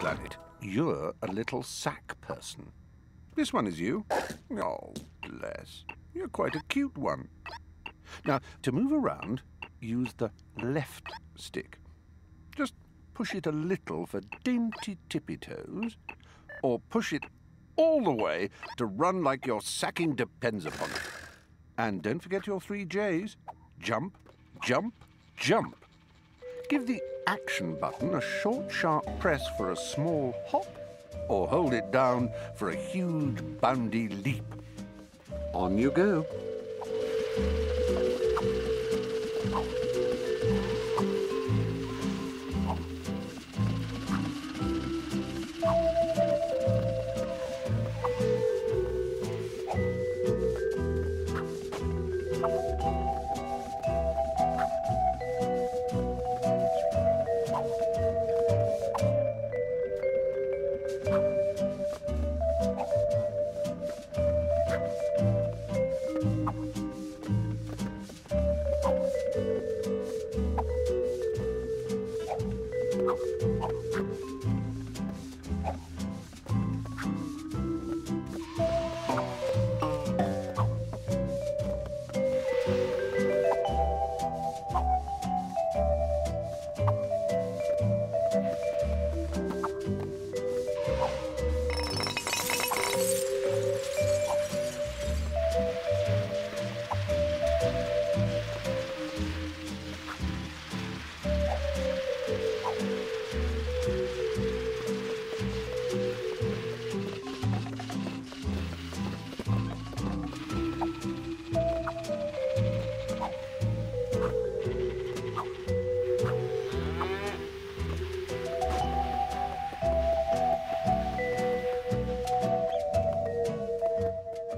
planet. You're a little sack person. This one is you. Oh, bless. You're quite a cute one. Now, to move around, use the left stick. Just push it a little for dainty tippy toes, or push it all the way to run like your sacking depends upon it. And don't forget your three J's. Jump, jump, jump. Give the action button a short, sharp press for a small hop, or hold it down for a huge, boundy leap. On you go.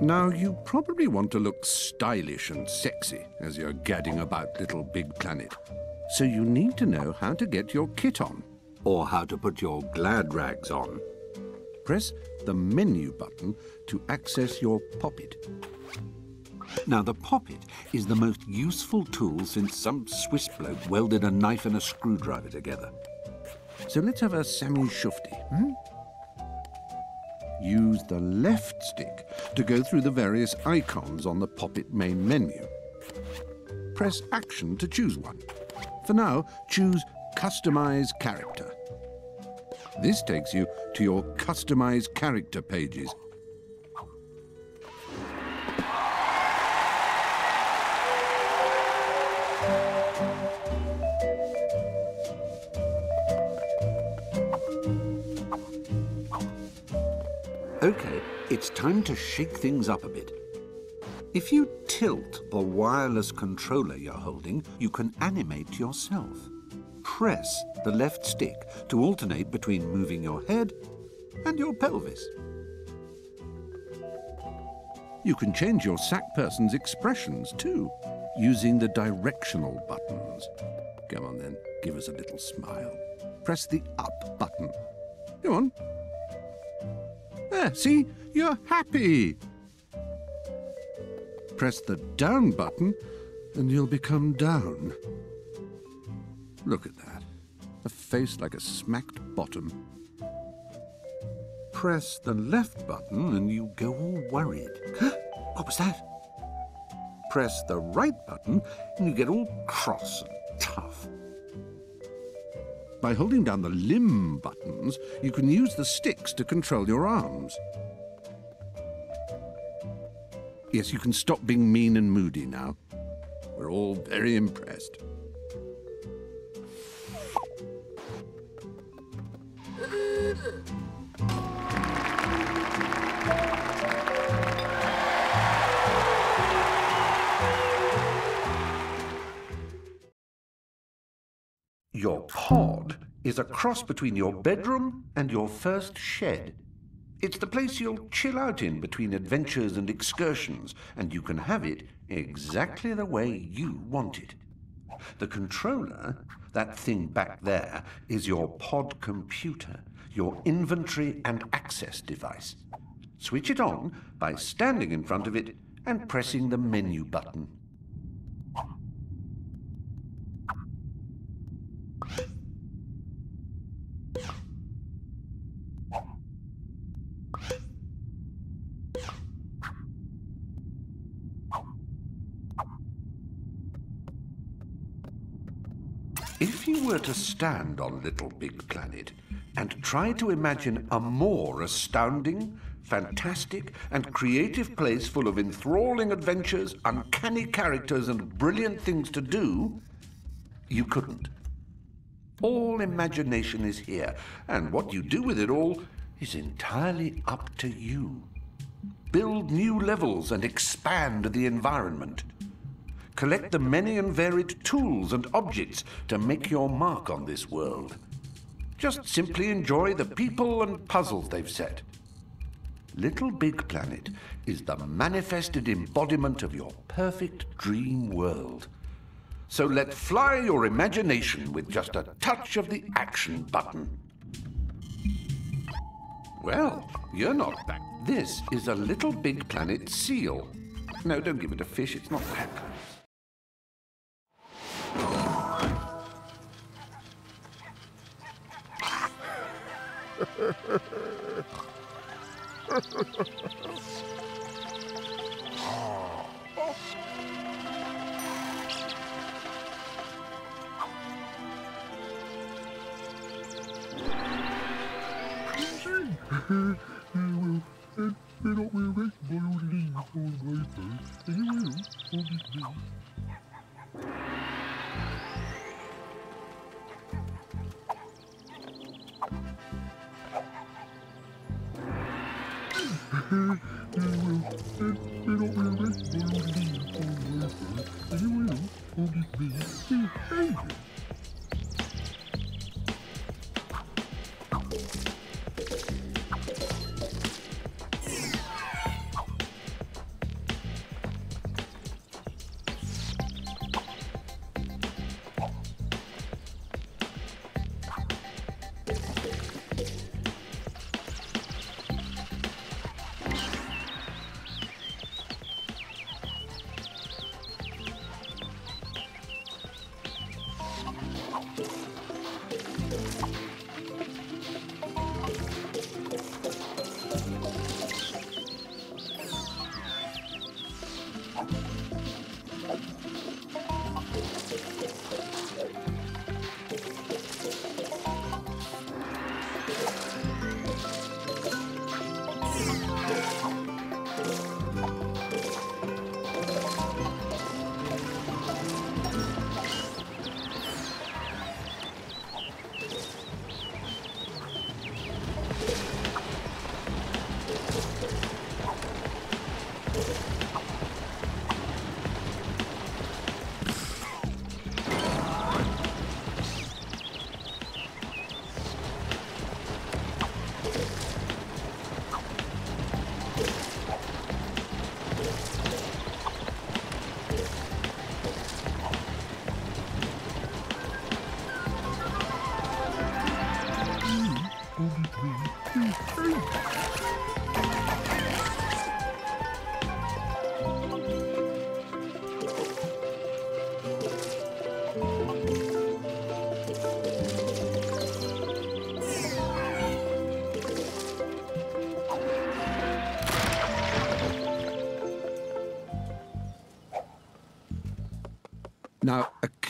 Now, you probably want to look stylish and sexy as you're gadding about Little Big Planet. So you need to know how to get your kit on, or how to put your glad rags on. Press the menu button to access your poppet. Now, the poppet is the most useful tool since some Swiss bloke welded a knife and a screwdriver together. So let's have a Sammy Shufti, hmm? Use the left stick to go through the various icons on the Poppet main menu. Press Action to choose one. For now, choose Customize Character. This takes you to your Customize Character pages. OK, it's time to shake things up a bit. If you tilt the wireless controller you're holding, you can animate yourself. Press the left stick to alternate between moving your head and your pelvis. You can change your sack person's expressions too, using the directional buttons. Come on then, give us a little smile. Press the up button. Go on, there, see? You're happy. Press the down button and you'll become down. Look at that. A face like a smacked bottom. Press the left button and you go all worried. what was that? Press the right button and you get all cross and. By holding down the limb buttons, you can use the sticks to control your arms. Yes, you can stop being mean and moody now. We're all very impressed. Your pod is a cross between your bedroom and your first shed. It's the place you'll chill out in between adventures and excursions, and you can have it exactly the way you want it. The controller, that thing back there, is your pod computer, your inventory and access device. Switch it on by standing in front of it and pressing the menu button. If were to stand on Little Big Planet and try to imagine a more astounding, fantastic, and creative place full of enthralling adventures, uncanny characters, and brilliant things to do, you couldn't. All imagination is here, and what you do with it all is entirely up to you. Build new levels and expand the environment. Collect the many and varied tools and objects to make your mark on this world. Just simply enjoy the people and puzzles they've set. Little Big Planet is the manifested embodiment of your perfect dream world. So let fly your imagination with just a touch of the action button. Well, you're not back. This is a Little Big Planet seal. No, don't give it a fish, it's not that Anyway, we'll make be close. Now,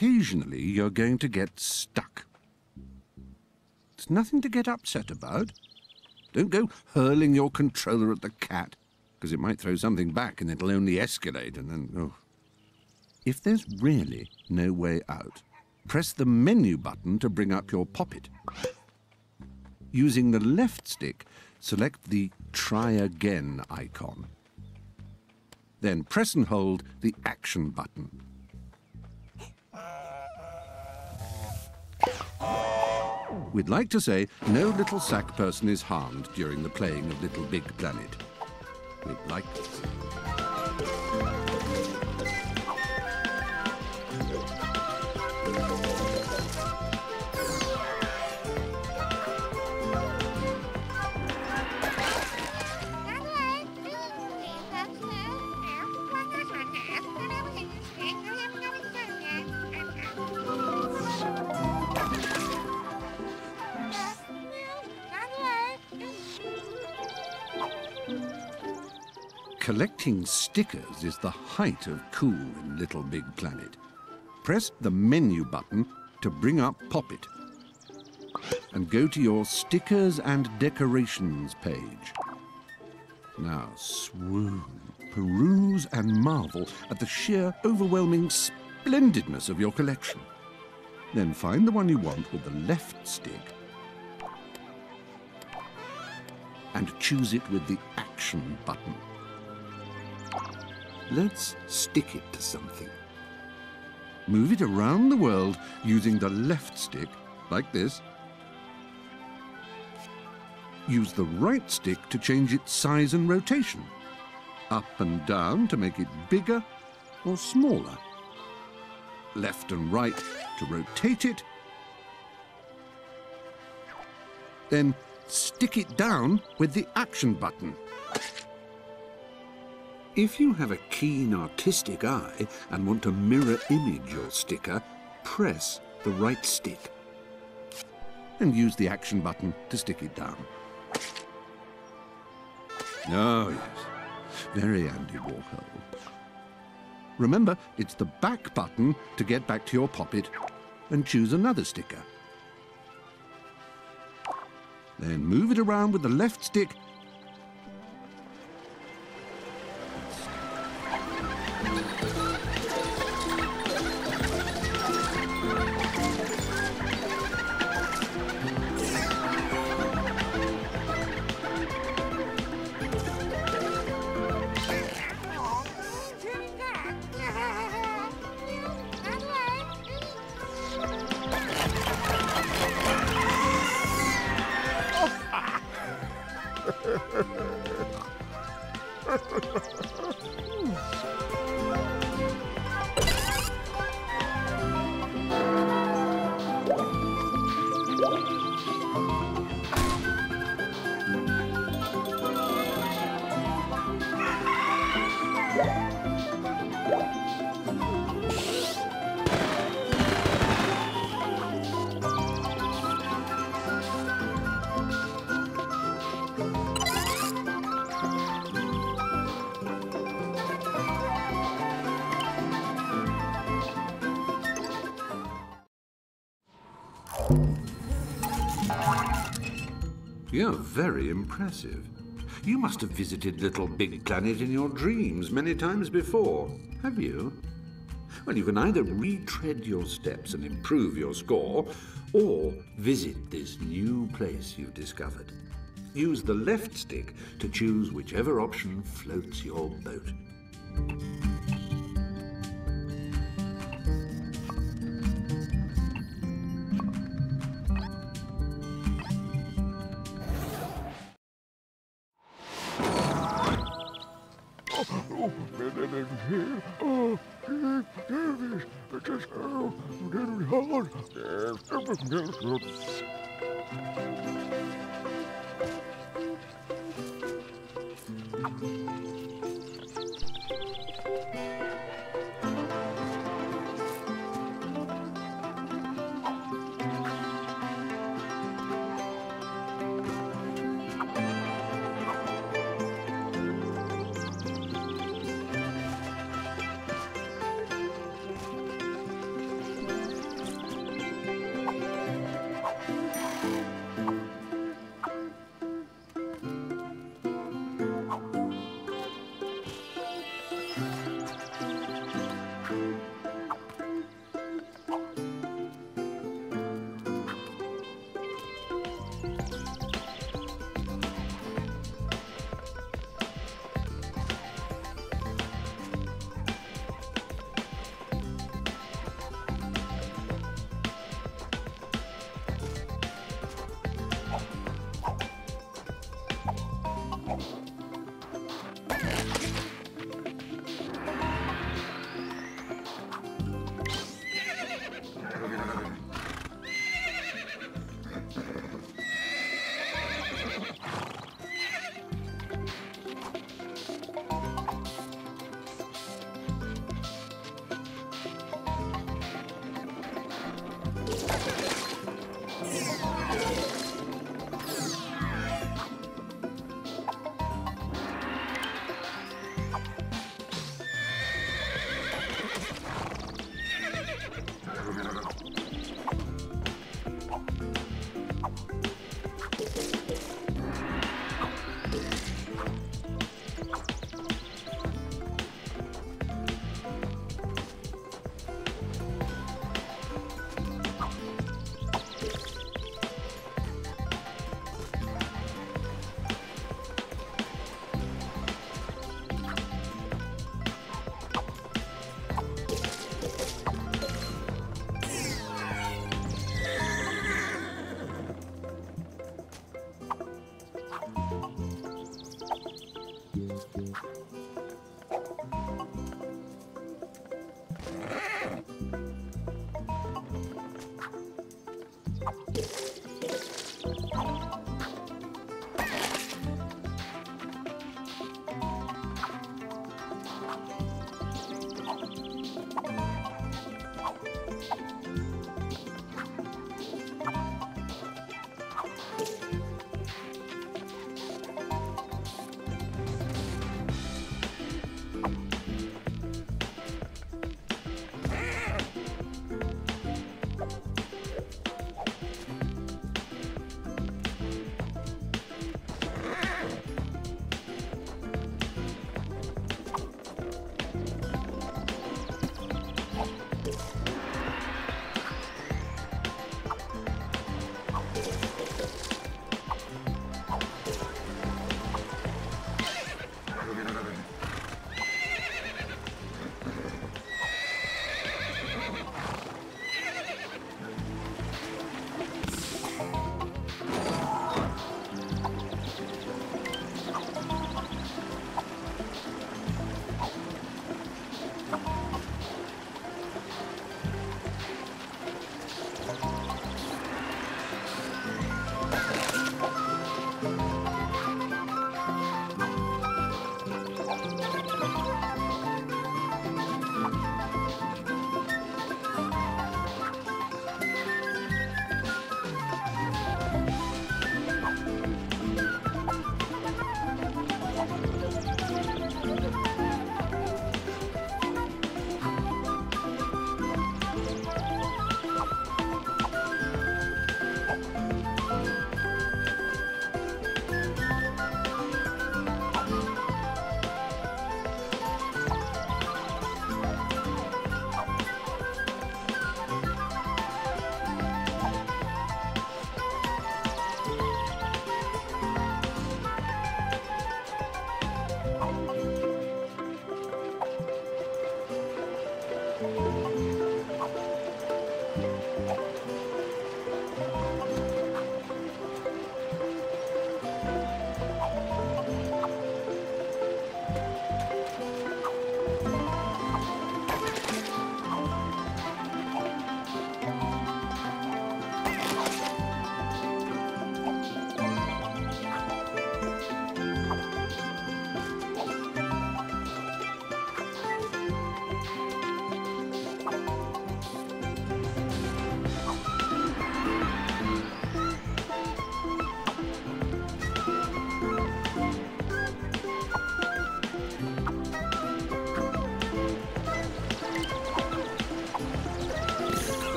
occasionally you're going to get stuck. It's nothing to get upset about. Don't go hurling your controller at the cat, because it might throw something back and it'll only escalate and then, oh. If there's really no way out, press the menu button to bring up your poppet. Using the left stick, select the Try Again icon. Then press and hold the Action button. We'd like to say no little sack person is harmed during the playing of Little Big Planet. We'd like to say. Collecting stickers is the height of cool in Little Big Planet. Press the menu button to bring up Poppet. And go to your Stickers and Decorations page. Now swoon, peruse and marvel at the sheer overwhelming splendidness of your collection. Then find the one you want with the left stick and choose it with the Action button. Let's stick it to something. Move it around the world using the left stick, like this. Use the right stick to change its size and rotation. Up and down to make it bigger or smaller. Left and right to rotate it. Then stick it down with the action button. If you have a keen artistic eye and want to mirror image your sticker, press the right stick. And use the action button to stick it down. Oh, yes. Very Andy Warhol. Remember, it's the back button to get back to your poppet and choose another sticker. Then move it around with the left stick You're very impressive. You must have visited Little Big Planet in your dreams many times before, have you? Well, you can either retread your steps and improve your score, or visit this new place you've discovered. Use the left stick to choose whichever option floats your boat.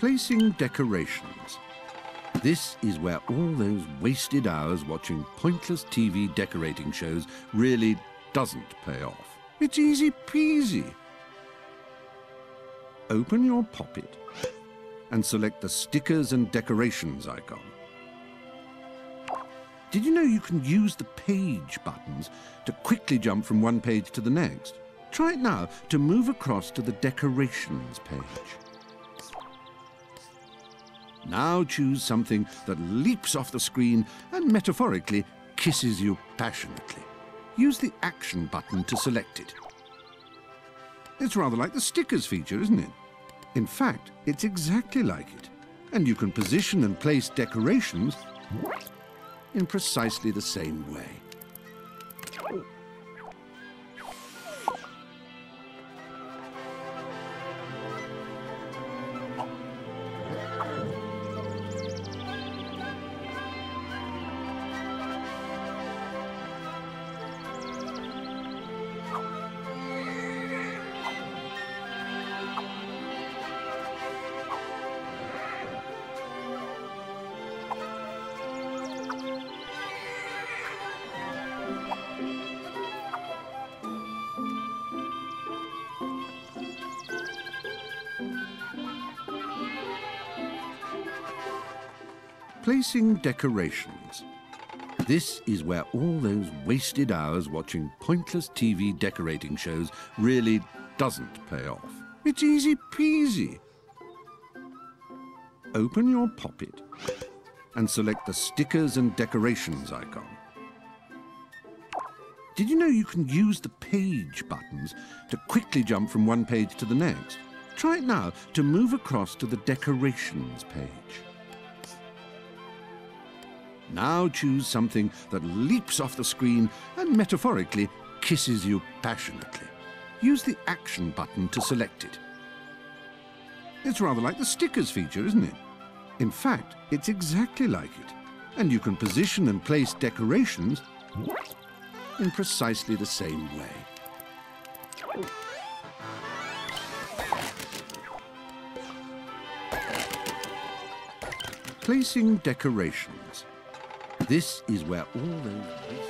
Placing decorations. This is where all those wasted hours watching pointless TV decorating shows really doesn't pay off. It's easy peasy. Open your poppet and select the stickers and decorations icon. Did you know you can use the page buttons to quickly jump from one page to the next? Try it now to move across to the decorations page. Now choose something that leaps off the screen and metaphorically kisses you passionately. Use the action button to select it. It's rather like the stickers feature, isn't it? In fact, it's exactly like it. And you can position and place decorations in precisely the same way. Placing decorations. This is where all those wasted hours watching pointless TV decorating shows really doesn't pay off. It's easy peasy. Open your poppet and select the stickers and decorations icon. Did you know you can use the page buttons to quickly jump from one page to the next? Try it now to move across to the decorations page. Now choose something that leaps off the screen and metaphorically kisses you passionately. Use the action button to select it. It's rather like the stickers feature, isn't it? In fact, it's exactly like it. And you can position and place decorations in precisely the same way. Placing decorations. This is where all those...